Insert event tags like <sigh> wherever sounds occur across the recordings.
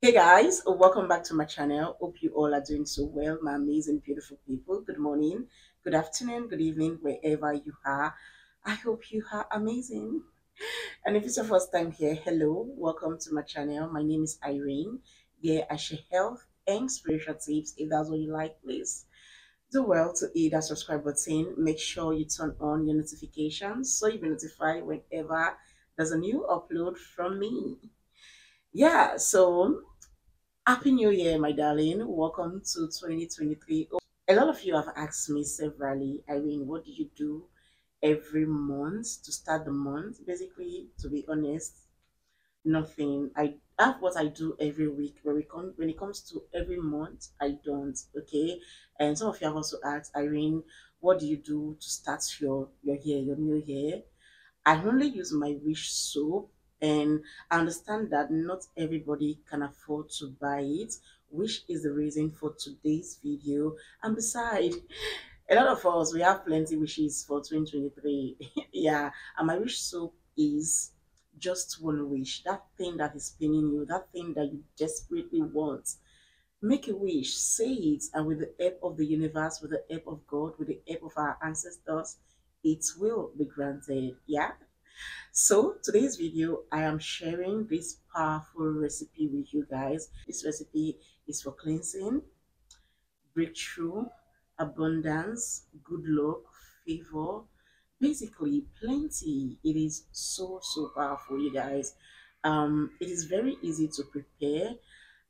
Hey guys, welcome back to my channel. Hope you all are doing so well, my amazing, beautiful people. Good morning, good afternoon, good evening, wherever you are. I hope you are amazing. And if it's your first time here, hello, welcome to my channel. My name is Irene. Here I share health and spiritual tips. If that's what you like, please do well to hit that subscribe button. Make sure you turn on your notifications so you'll be notified whenever there's a new upload from me. Yeah, so Happy New Year, my darling. Welcome to 2023. A lot of you have asked me severally, Irene, what do you do every month to start the month? Basically, to be honest, nothing. I have what I do every week. When it, come, when it comes to every month, I don't. Okay. And some of you have also asked, Irene, what do you do to start your, your year, your new year? I only use my wish soap and I understand that not everybody can afford to buy it, which is the reason for today's video. And besides, a lot of us we have plenty wishes for 2023. <laughs> yeah, and my wish soap is just one wish. That thing that is pinning you, that thing that you desperately want. Make a wish, say it, and with the help of the universe, with the help of God, with the help of our ancestors, it will be granted. Yeah. So today's video, I am sharing this powerful recipe with you guys. This recipe is for cleansing, breakthrough, abundance, good luck, favor, basically plenty. It is so, so powerful, you guys. Um, it is very easy to prepare.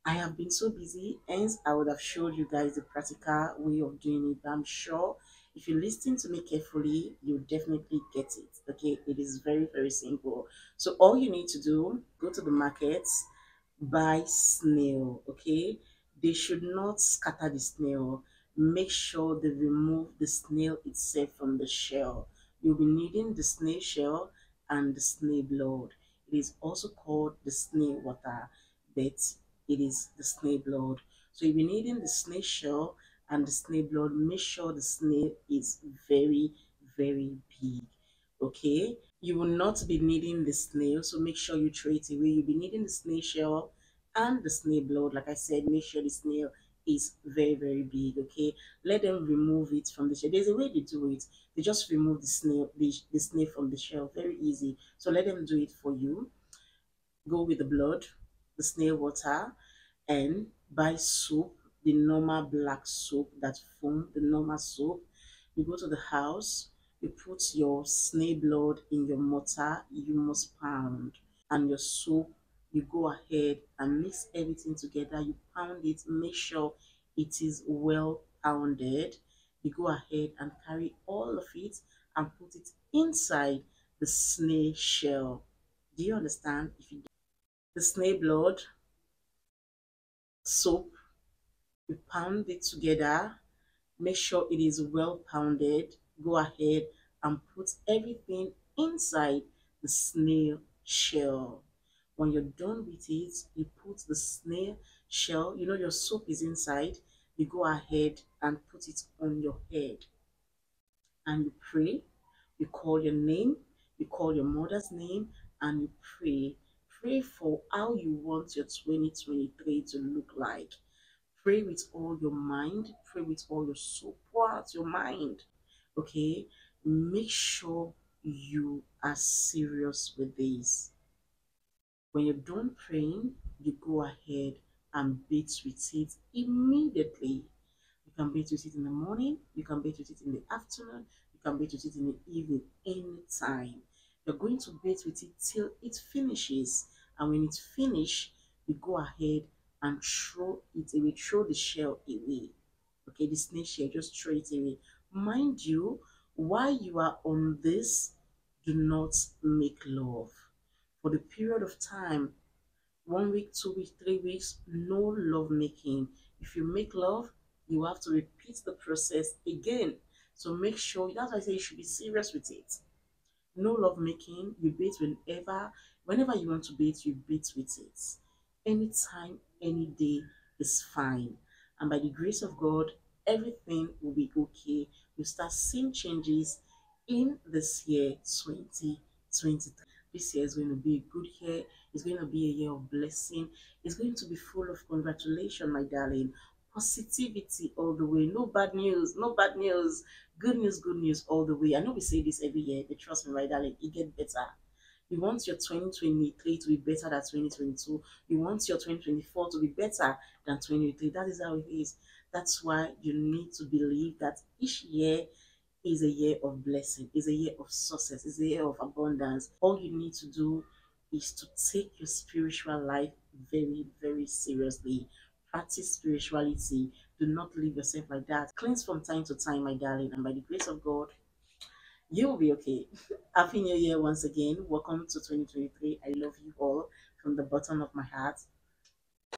I have been so busy, hence I would have showed you guys the practical way of doing it. But I'm sure if you listen to me carefully, you definitely get it. Okay, it is very, very simple. So all you need to do, go to the markets, buy snail. Okay, they should not scatter the snail. Make sure they remove the snail itself from the shell. You'll be needing the snail shell and the snail blood. It is also called the snail water, but it is the snail blood. So you'll be needing the snail shell and the snail blood, make sure the snail is very, very big. Okay, you will not be needing the snail, so make sure you throw it away. You'll be needing the snail shell and the snail blood. Like I said, make sure the snail is very, very big. Okay, let them remove it from the shell. There's a way they do it. They just remove the snail, the, the snail from the shell. Very easy. So let them do it for you. Go with the blood, the snail water, and buy soap the normal black soap that foam, the normal soap. You go to the house, you put your snail blood in your mortar, you must pound, and your soap, you go ahead and mix everything together. You pound it, make sure it is well pounded. You go ahead and carry all of it and put it inside the snail shell. Do you understand? If you the snail blood, soap, you pound it together make sure it is well pounded go ahead and put everything inside the snail shell. When you're done with it you put the snail shell you know your soap is inside you go ahead and put it on your head. And you pray. You call your name you call your mother's name and you pray. Pray for how you want your 2023 to look like Pray with all your mind, pray with all your soul, your mind. Okay, make sure you are serious with this. When you're done praying, you go ahead and bathe with it immediately. You can bathe with it in the morning, you can bathe with it in the afternoon, you can bathe with it in the evening, anytime. You're going to bathe with it till it finishes. And when it's finished, you go ahead and throw it away, throw the shell away. Okay, the snake shell, just throw it away. Mind you, while you are on this, do not make love. For the period of time, one week, two weeks, three weeks, no love making. If you make love, you have to repeat the process again. So make sure, that's why I say you should be serious with it. No love making, you bathe whenever, whenever you want to bathe, you bathe with it anytime, any day is fine. And by the grace of God, everything will be okay. You start seeing changes in this year 2023. This year is going to be a good year. It's going to be a year of blessing. It's going to be full of congratulations, my darling. Positivity all the way. No bad news. No bad news. Good news, good news all the way. I know we say this every year, but trust me, my darling, it get better. You want your 2023 to be better than 2022. You want your 2024 to be better than 2023. That is how it is. That's why you need to believe that each year is a year of blessing, is a year of success, is a year of abundance. All you need to do is to take your spiritual life very, very seriously. Practice spirituality. Do not leave yourself like that. Cleanse from time to time, my darling, and by the grace of God, you'll be okay. Happy New Year once again. Welcome to 2023. I love you all from the bottom of my heart.